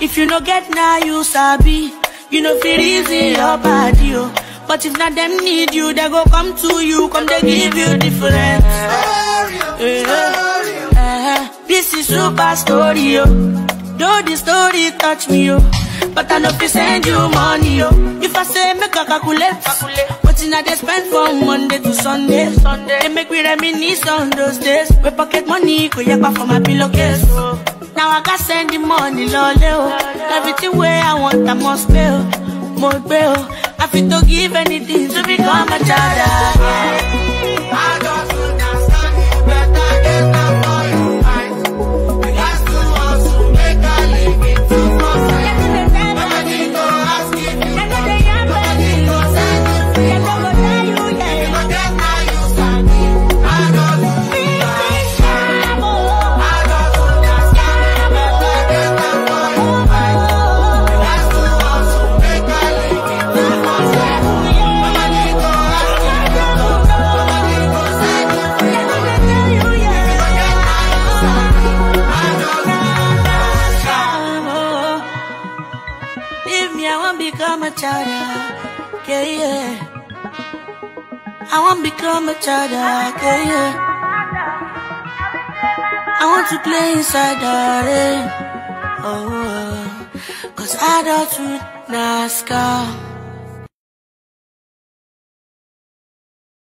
If you no get now, you sabi. You know feel easy your body, oh. But if not them need you, they go come to you, come they give you different. Yeah. Uh, this is super story, oh. Though the story touch me, oh. But I know if send you money, oh. If I say make a calculate, what in I they spend from Monday to Sunday. They make me reminisce on those days. We pocket money, go yakba for my pillowcase, oh. Now I got send the money, lole, oh. Everything where I want, I must pay, oh. More pay, oh. I fit to give anything to become a child. Ah. Me, I won't become a child. Yeah, yeah. I won't become a child. Yeah, yeah. I want to play inside the rain. Oh, oh, cause I don't with na scam.